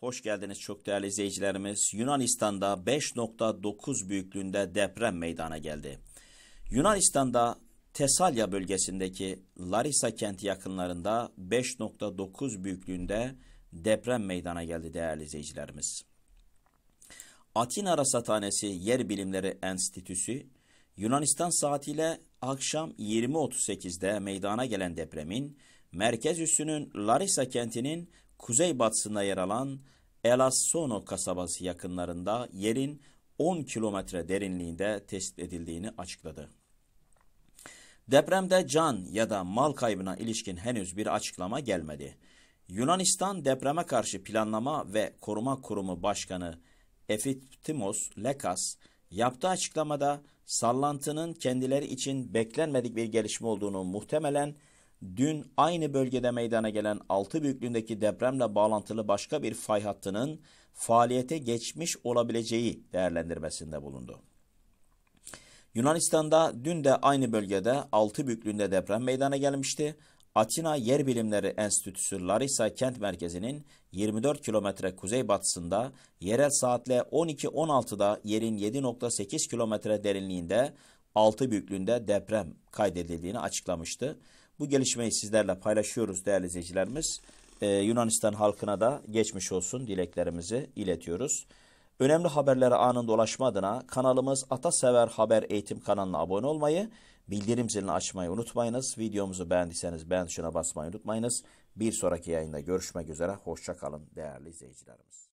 Hoş geldiniz çok değerli izleyicilerimiz. Yunanistan'da 5.9 büyüklüğünde deprem meydana geldi. Yunanistan'da Tesalya bölgesindeki Larisa kenti yakınlarında 5.9 büyüklüğünde deprem meydana geldi değerli izleyicilerimiz. Atina Rasathanesi Yer Bilimleri Enstitüsü Yunanistan saatiyle akşam 20.38'de meydana gelen depremin merkez üssünün Larisa kentinin kuzeybatısında yer alan Elassono kasabası yakınlarında yerin 10 kilometre derinliğinde tespit edildiğini açıkladı. Depremde can ya da mal kaybına ilişkin henüz bir açıklama gelmedi. Yunanistan Depreme Karşı Planlama ve Koruma Kurumu Başkanı Efiptimos Lekas yaptığı açıklamada sallantının kendileri için beklenmedik bir gelişme olduğunu muhtemelen dün aynı bölgede meydana gelen 6 büyüklüğündeki depremle bağlantılı başka bir fay hattının faaliyete geçmiş olabileceği değerlendirmesinde bulundu. Yunanistan'da dün de aynı bölgede 6 büyüklüğünde deprem meydana gelmişti. Atina Yer Bilimleri Enstitüsü Larisa kent merkezinin 24 kilometre kuzeybatısında yerel saatle 12.16'da yerin 7.8 kilometre derinliğinde 6 büyüklüğünde deprem kaydedildiğini açıklamıştı. Bu gelişmeyi sizlerle paylaşıyoruz değerli izleyicilerimiz. Ee, Yunanistan halkına da geçmiş olsun dileklerimizi iletiyoruz. Önemli haberlere anında ulaşma adına kanalımız Atasever Haber Eğitim kanalına abone olmayı, bildirim zilini açmayı unutmayınız. Videomuzu beğendiyseniz beğen tuşuna basmayı unutmayınız. Bir sonraki yayında görüşmek üzere. Hoşçakalın değerli izleyicilerimiz.